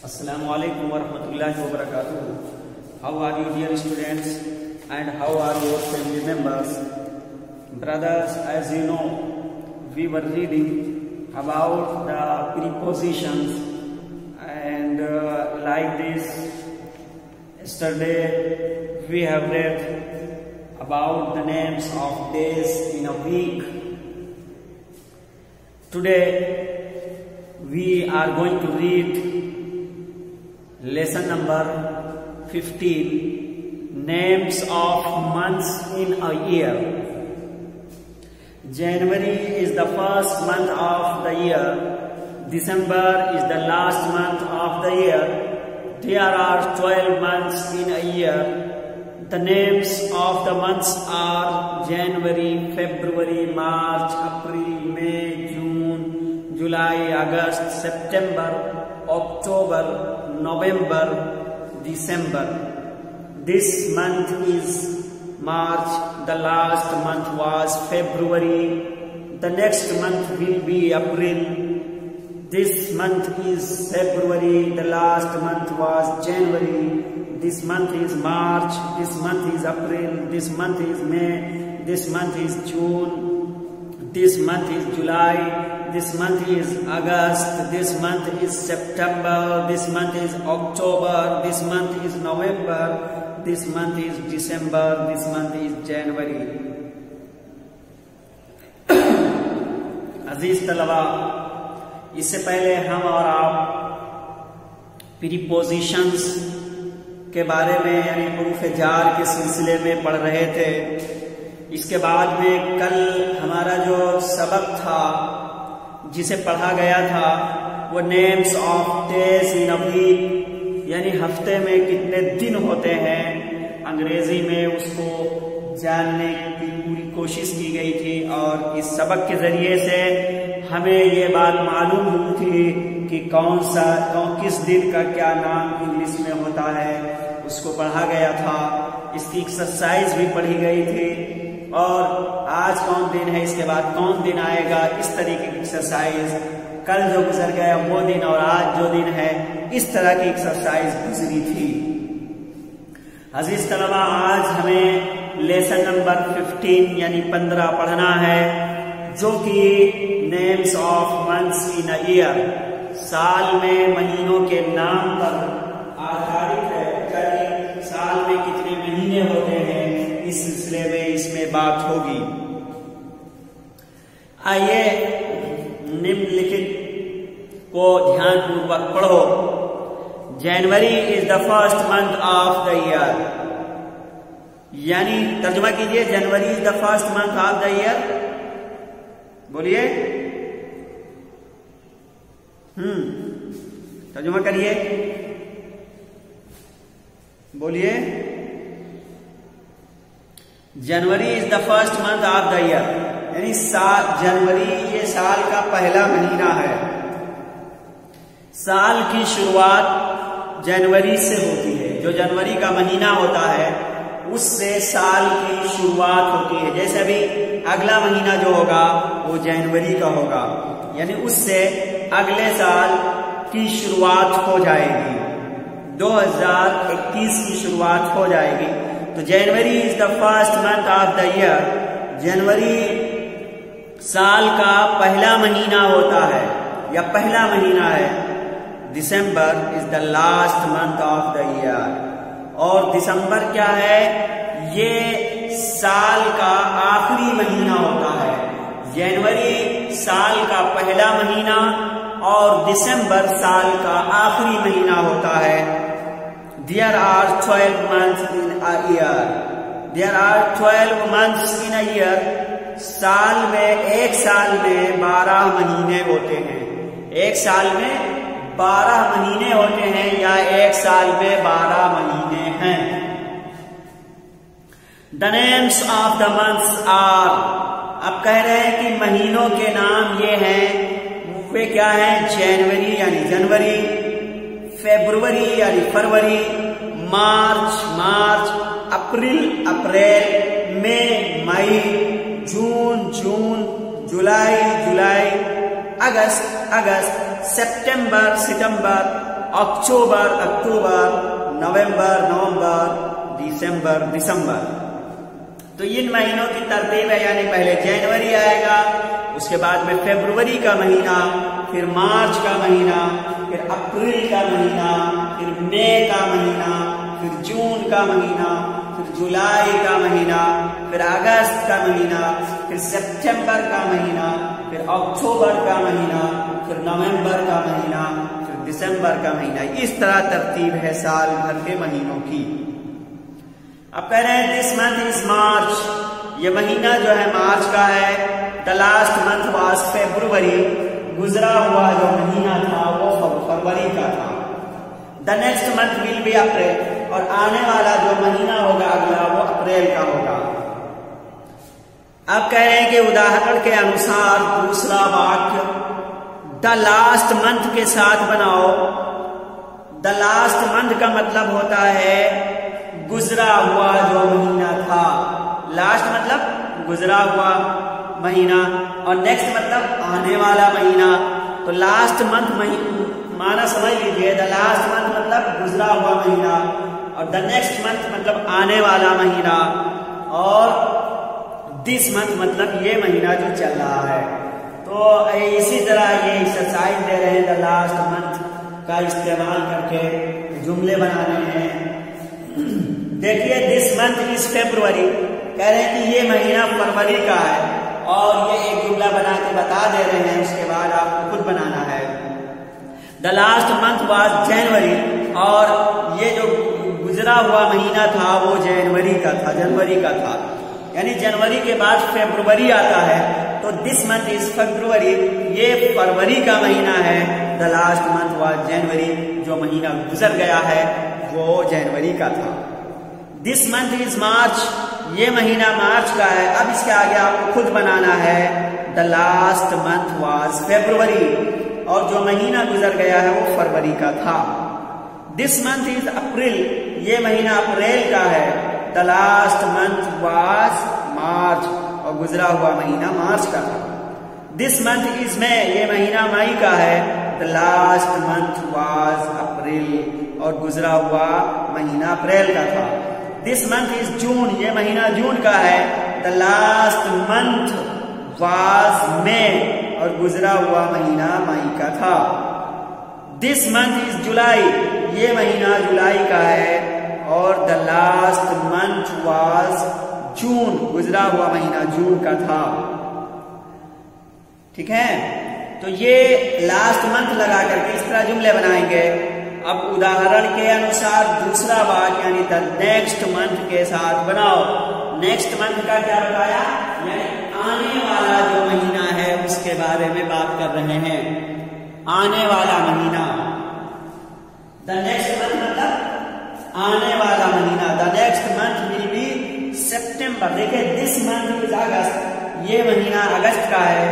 Assalamu alaikum warahmatullahi wabarakatuh. How are you dear students and how are your family members? Brothers, as you know, we were reading about the prepositions and uh, like this yesterday we have read about the names of days in a week. Today we are going to read lesson number 15 names of months in a year. January is the first month of the year. December is the last month of the year. There are 12 months in a year. The names of the months are january february march april may june july august september october November, December. This month is March, the last month was February, the next month will be April, this month is February, the last month was January, this month is March, this month is April, this month is May, this month is June, this month is July, this month is August, this month is September, this month is October, this month is November, this month is December, this month is January. अज़ीज़ तलबा इससे पहले हम और आप prepositions के बारे में यानी प्रूफ जार के सिलसिले में पढ़ रहे थे इसके बाद में कल हमारा जो सबक था जिसे पढ़ा गया था, वो names of days in week यानी हफ़्ते में कितने दिन होते हैं, अंग्रेज़ी में उसको जानने की पूरी कोशिश की गई थी और इस सबक के ज़रिए से हमें ये बात मालूम हुई थी कि कौन सा, कौन, किस दिन का क्या नाम इंग्लिश में होता है, उसको पढ़ा गया था। इसकी एक्सरसाइज भी पढ़ी गई थी। और आज कौन दिन है, इसके बाद कौन दिन आएगा, इस तरीके की एक्सरसाइज कल जो गुजर गया वो दिन और आज जो दिन है, इस तरह की एक्सरसाइज गुजरी थी। अज़ीज़ तलबा, आज हमें लेसन नंबर 15 यानी 15 पढ़ना है, जो कि names of months in year साल में महीनों के नाम पर आधारित है। साल में कितने महीने होते हैं इस सिलसिले में इसमें बात होगी। आइए निम्नलिखित को ध्यान पूर्वक पढ़ो। January is the first month of the year यानी तर्जुमा कीजिए, January is the first month of the year बोलिए। हम्म तर्जुमा करिए। बोलिए। January is the first month of the year यानी साल, जनवरी ये साल का पहला महीना है। साल की शुरुआत जनवरी से होती है। जो जनवरी का महीना होता है, उससे साल की शुरुआत होती है। जैसे अभी अगला महीना जो होगा, वो जनवरी का होगा। यानी उससे अगले साल की शुरुआत हो जाएगी। 2021 की शुरुआत हो जाएगी। तो January is the first month of the year जनवरी साल का पहला महीना होता है, या पहला महीना है, December is the last month of the year और दिसंबर क्या है? ये साल का आखिरी महीना होता है। जनवरी साल का पहला महीना और दिसंबर साल का आखिरी महीना होता है। There are 12 months in a year. There are 12 months in a year. साल में, एक साल में 12 महीने होते हैं। एक साल में 12 महीने होते हैं या एक साल में 12 महीने हैं। The names of the months are अब कह रहे हैं कि महीनों के नाम ये हैं। वे क्या है? जनवरी यानी जनवरी फेब्रुवरी यानी फरवरी मार्च मार्च, अप्रैल अप्रैल, मई मई, जून जून, जुलाई जुलाई, अगस्त अगस्त, सितंबर सितंबर, अक्टूबर अक्टूबर, नवंबर नवंबर, दिसंबर दिसंबर। तो इन महीनों की तरतीब है, यानी पहले जनवरी आएगा, उसके बाद में फरवरी का महीना, फिर मार्च का महीना, फिर अप्रैल का महीना, फिर मई का महीना फिर जून का महीना, फिर जुलाई का महीना, फिर अगस्त का महीना, फिर सितंबर का महीना, फिर अक्टूबर का महीना, फिर नवंबर का महीना, फिर दिसंबर का महीना। इस तरह तरतीब है साल भर के महीनों की। अब कह रहे हैं दिस मंथ इज़ मार्च ये महीना जो है मार्च का है। The last month was February गुजरा हुआ जो महीना था, वो फरवरी का था। The next month will be April और आने वाला जो महीना होगा, अगला वो अप्रैल का होगा। अब कह रहे हैं कि उदाहरण के अनुसार दूसरा वाक्य, द लास्ट मंथ के साथ बनाओ। द लास्ट मंथ का मतलब होता है, गुजरा हुआ जो महीना था। लास्ट मतलब गुजरा हुआ महीना, और नेक्स्ट मतलब आने वाला महीना। तो लास्ट मंथ माना समझ लीजिए, द लास्ट मंथ मतलब गुजरा हुआ महीना। और द नेक्स्ट मंथ मतलब आने वाला महीना और दिस मंथ मतलब ये महीना जो चल रहा है। तो इसी तरह ये एक्सरसाइज दे रहे हैं द लास्ट मंथ का इस्तेमाल करके जुमले बनाने हैं। देखिए दिस मंथ इज़ फेब्रुवरी कह रहे हैं कि ये महीना फरवरी का है और ये एक जुमला बना के बता दे रहे हैं, उसके बाद आपको खुद बनाना है। The last month was January और ये जो गुजरा हुआ महीना था, वो जनवरी का था, जनवरी का था। यानी जनवरी के बाद फेब्रुवरी आता है तो दिस मंथ इज़ फेब्रुवरी ये फरवरी का महीना है the last month was January जो महीना गुजर गया है, वो जनवरी का था। दिस मंथ इज़ मार्च ये महीना मार्च का है, अब इसके आगे आपको खुद बनाना है the last month was February और जो महीना गुजर गया है, वो फरवरी का था। दिस मंथ इज़ अप्रैल ये महीना अप्रैल का है। The last month was March और गुजरा हुआ महीना मार्च का। था दिस मंथ इज़ मे ये महीना मई का है। The last month was April और गुजरा हुआ महीना अप्रैल का था। दिस मंथ इज़ जून ये महीना जून का है। The last month was May और गुजरा हुआ महीना मई का था। दिस मंथ इज़ जुलाई ये महीना जुलाई का है। और the last month was June गुजरा हुआ महीना जून का था। ठीक है? तो ये लास्ट मंथ लगा करके इस तरह जुमले बनाएँगे। अब उदाहरण के अनुसार दूसरा वाक्य, यानी द नेक्स्ट मंथ के साथ बनाओ। नेक्स्ट मंथ का क्या बताया? यानी आने वाला जो महीना है, उसके बारे में बात कर रहे हैं। आने वाला महीना। द नेक्स्ट मंथ मतलब आने वाला महीना the next month will be September देखिए दिस मंथ इज़ अगस्त ये महीना अगस्त का है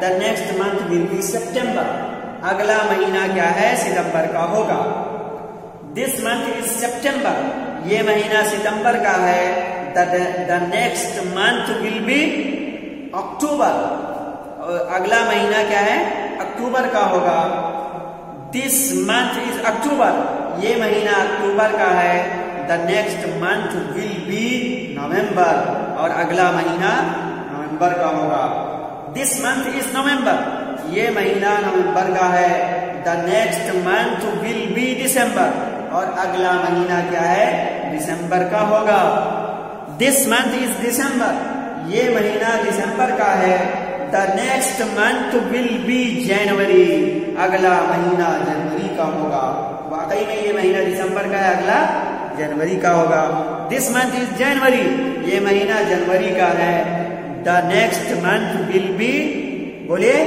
the next month will be September अगला महीना क्या है? सितंबर का होगा। दिस मंथ इज़ सितंबर ये महीना सितंबर का है the next month will be October अगला महीना क्या है? अक्टूबर का होगा। दिस मंथ इज़ अक्टूबर ये महीना अक्टूबर का है। The next month will be November और अगला महीना नवंबर का होगा। दिस मंथ इज़ नवंबर ये महीना नवंबर का है। The next month will be December और अगला महीना क्या है? दिसंबर का होगा। दिस मंथ इज़ दिसंबर ये महीना दिसंबर का है। The next month will be January अगला महीना जनवरी का होगा। वाकई में ये महीना दिसंबर का है, अगला जनवरी का होगा। दिस मंथ इज़ जनवरी ये महीना जनवरी का है। The next month will be बोलिए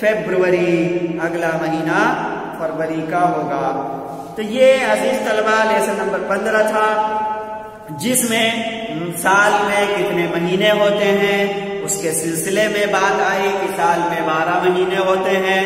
फेब्रुवरी अगला महीना फरवरी का होगा। तो ये अज़ीज़ तलबा लेसन नंबर पंद्रह था, जिसमें साल में कितने महीने होते हैं, उसके सिलसिले में बात आई कि साल में बारह महीने होते हैं,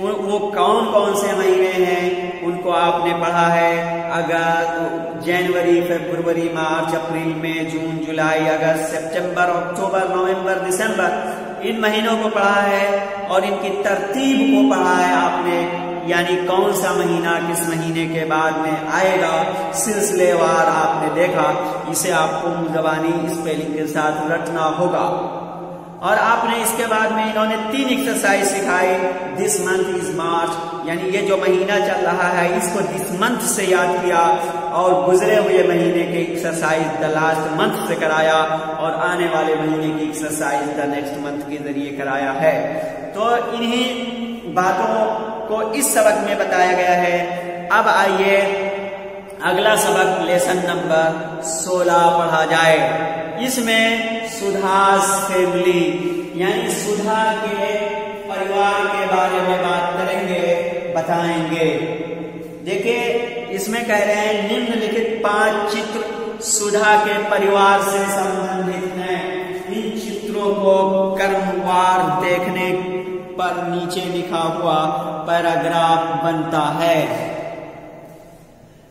वो कौन कौन से महीने हैं उनको आपने पढ़ा है। अगस्त, जनवरी, फरवरी, मार्च, अप्रैल, मई, जून, जुलाई, अगस्त, सितंबर, अक्टूबर, नवंबर, दिसंबर, इन महीनों को पढ़ा है और इनकी तरतीब को पढ़ा है आपने। यानी कौन सा महीना, किस महीने के बाद में आएगा सिलसिलेवार आपने देखा। इसे आपको जबानी स्पेलिंग के साथ रटना होगा। और आपने इसके बाद में इन्होंने तीन एक्सरसाइज सिखाई। दिस मंथ इज़ मार्च यानी ये जो महीना चल रहा है, इसको दिस मंथ से याद किया और गुजरे हुए महीने के एक्सरसाइज द लास्ट मंथ से कराया और आने वाले महीने की एक्सरसाइज द नेक्स्ट मंथ के ज़रिए कराया है। तो इन्हीं बातों को इस सबक में बताया गया है। अब आइए अगला सबक लेसन नंबर 16 पढ़ा जाए। इसमें सुधास फैमिली यानी सुधा के परिवार के बारे में बात करेंगे, बताएँगे। देखिए, इसमें कह रहे हैं, निम्नलिखित पाँच चित्र सुधा के परिवार से संबंधित हैं। इन चित्रों को कर्मवार देखने पर नीचे लिखा हुआ पैराग्राफ बनता है।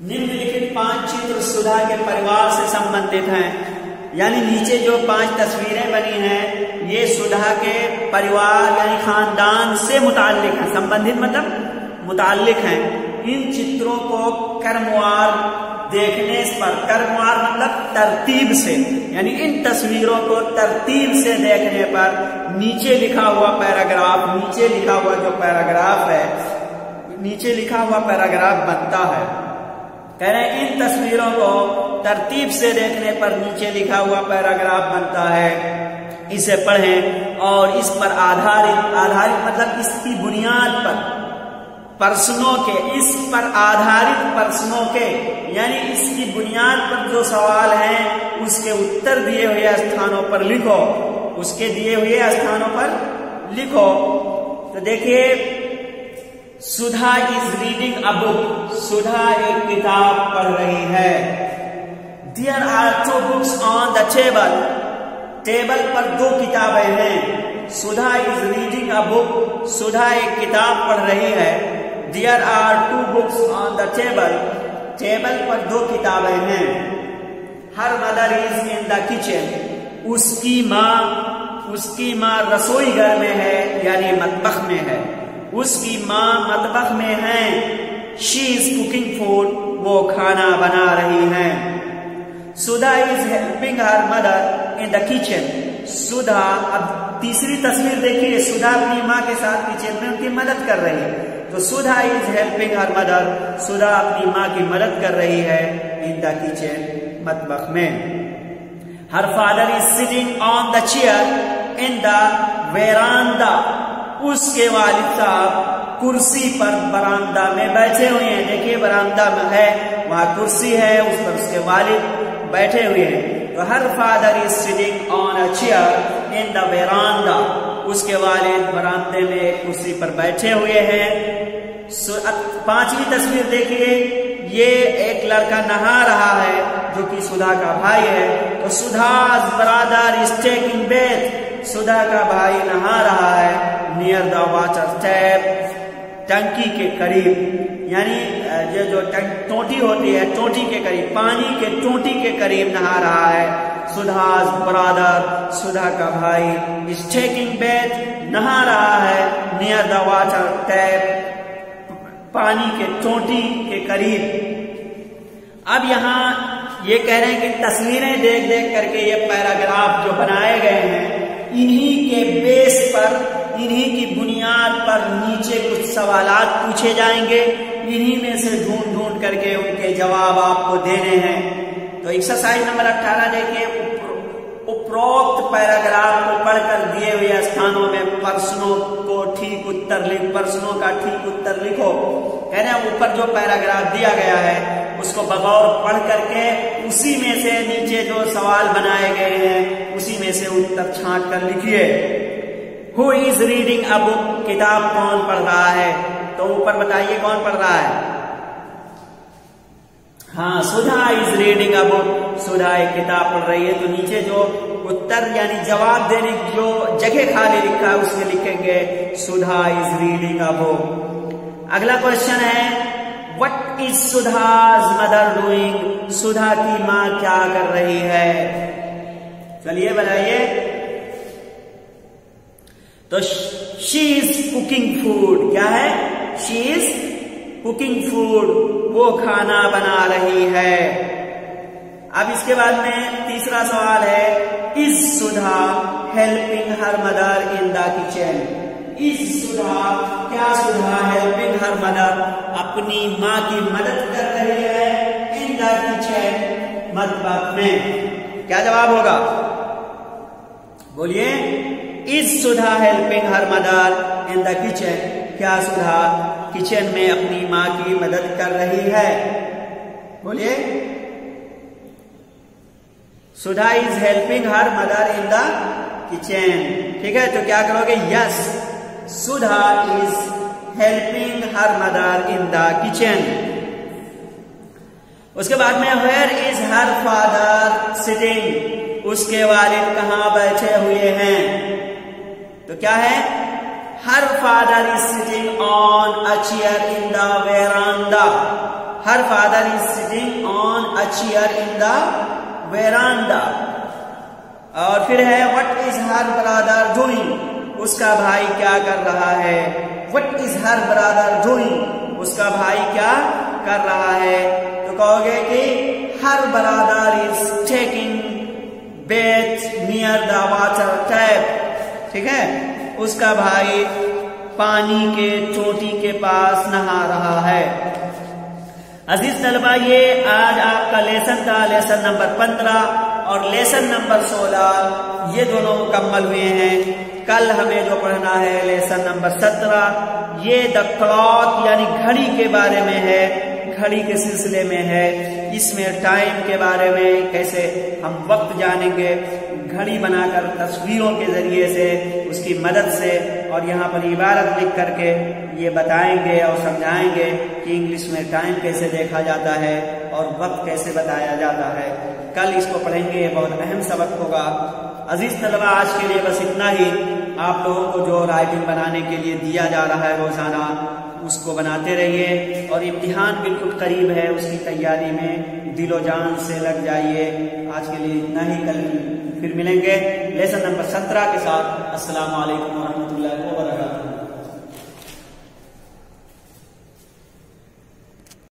निम्नलिखित पाँच चित्र सुधा के परिवार से संबंधित हैं। यानी नीचे जो पाँच तस्वीरें बनी हैं, ये सुधा के परिवार यानी खानदान से मुतालिक है। संबंधित मतलब मुतालिक हैं। इन चित्रों को कर्मवार देखने पर, कर्मवार मतलब तरतीब से, यानी इन तस्वीरों को तरतीब से देखने पर नीचे लिखा हुआ पैराग्राफ, नीचे लिखा हुआ जो पैराग्राफ है, नीचे लिखा हुआ पैराग्राफ बनता है। कह रहे इन तस्वीरों को तरतीब से देखने पर नीचे लिखा हुआ पैराग्राफ बनता है। इसे पढ़ें और इस पर आधारित आधारित मतलब इसकी बुनियाद पर, प्रश्नों के, इस पर आधारित प्रश्नों के, यानी इसकी बुनियाद पर जो सवाल हैं, उसके उत्तर दिए हुए स्थानों पर लिखो। उसके दिए हुए स्थानों पर लिखो। तो देखिए Sudha is reading a book Sudha एक किताब पढ़ रही है। There are two books on the table table पर दो किताबें हैं। Sudha is reading a book Sudha एक किताब पढ़ रही है। There are two books on the table table पर दो किताबें हैं। Her mother is in the kitchen उसकी माँ उसकी माँ रसोई घर में है, यानी मतबख में है। उसकी माँ मतबख में है। शी इज़ कुकिंग फ़ूड वो खाना बना रही है। Sudha is helping her mother in the kitchen Sudha, अब तीसरी तस्वीर देखिए, सुधा अपनी माँ के साथ किचन में उनकी मदद कर रही है। तो Sudha is helping her mother Sudha अपनी माँ की मदद कर रही है इन द किचन मतबख में। Her father is sitting on the chair in the veranda उसके वालिद साहब कुर्सी पर बरामदा में बैठे हुए हैं। देखिए, बरामदा में है, वहाँ कुर्सी है, उस पर उसके वालिद बैठे हुए हैं। तो her father is sitting on a chair in the veranda उसके वालिद बरामदे में कुर्सी पर बैठे हुए हैं। पांचवी तस्वीर देखिए, ये एक लड़का नहा रहा है, जो कि सुधा का भाई है। तो Sudha, brother is taking bath Sudha का भाई नहा रहा है। नियर द वाटर टैप टंकी के करीब। यानी ये जो टोटी होती है टोटी के करीब, पानी के टोटी के करीब नहा रहा है। सुधा ब्रादर सुधा का भाई इज़ टेकिंग बेथ नहा रहा है। नियर द वाटर टैप पानी के टोटी के करीब। अब यहाँ ये कह रहे हैं कि तस्वीरें देख देख करके ये पैराग्राफ जो बनाए गए हैं इन्हीं के बेस पर, इन्हीं की बुनियाद पर नीचे कुछ सवाल पूछे जाएँगे। इन्हीं में से ढूंढ ढूंढ करके उनके जवाब आपको देने हैं। तो एक्सरसाइज नंबर 18 देखिए। उपरोक्त पैराग्राफ को पढ़कर दिए हुए स्थानों में प्रश्नों को ठीक उत्तर लिख, प्रश्नों का ठीक उत्तर लिखो। कह रहे ऊपर जो पैराग्राफ दिया गया है उसको बगौर पढ़ करके उसी में से नीचे जो सवाल बनाए गए हैं, उसी में से उत्तर छांट कर लिखिए। Who is reading a book किताब कौन पढ़ रहा है? तो ऊपर बताइए कौन पढ़ रहा है? हाँ Sudha is reading a book Sudha एक किताब पढ़ रही है। तो नीचे जो उत्तर यानी जवाब देने की जो जगह खाली लिखा है, उसमें लिखेंगे Sudha is reading a book अगला क्वेश्चन है what is Sudha's mother doing Sudha की माँ क्या कर रही है? चलिए बताइए। तो शी इज़ कुकिंग फ़ूड क्या है? शी इज़ कुकिंग फ़ूड वो खाना बना रही है। अब इसके बाद में तीसरा सवाल है is Sudha helping her mother in the kitchen is Sudha क्या सुधा हेल्पिंग हर मदर अपनी माँ की मदद कर रही है इन द किचन मतलब में। क्या जवाब होगा? बोलिए is Sudha helping her mother in the kitchen क्या सुधा किचन में अपनी माँ की मदद कर रही है? बोलिए Sudha is helping her mother in the kitchen ठीक है तो क्या करोगे? Yes. Sudha is helping her mother in the kitchen उसके बाद में where is her father sitting उसके वालिद कहाँ बैठे हुए हैं? तो क्या है? Her father is sitting on a chair in the veranda her father is sitting on a chair in the veranda और फिर है what is her brother doing उसका भाई क्या कर रहा है? What is her brother doing उसका भाई क्या कर रहा है? तो कहोगे कि her brother is taking bath near the water tap ठीक है? उसका भाई पानी के चोटी के पास नहा रहा है। अज़ीज़ तलबा, ये आज आपका लेसन था लेसन नंबर पंद्रह और लेसन नंबर सोलह। ये दोनों मुकम्मल हुए हैं। कल हमें जो पढ़ना है लेसन नंबर सत्रह, ये द क्लॉक, यानी घड़ी के बारे में है, घड़ी के सिलसिले में है। इसमें टाइम के बारे में कैसे हम वक्त जानेंगे, घड़ी बनाकर तस्वीरों के ज़रिए से, उसकी मदद से, और यहाँ पर इबारत लिख करके ये बताएँगे और समझाएँगे कि इंग्लिश में टाइम कैसे देखा जाता है और वक्त कैसे बताया जाता है। कल इसको पढ़ेंगे, बहुत अहम सबक होगा। अज़ीज़ तलबा, आज के लिए बस इतना ही। आप लोगों को जो राइटिंग बनाने के लिए दिया जा रहा है रोज़ाना, उसको बनाते रहिए। और इम्तिहान बिल्कुल करीब है, उसकी तैयारी में दिलो जान से लग जाइए। आज के लिए इतना ही, कल फिर मिलेंगे। लेसन नंबर सत्रह के साथ। असल वरहमल वर्क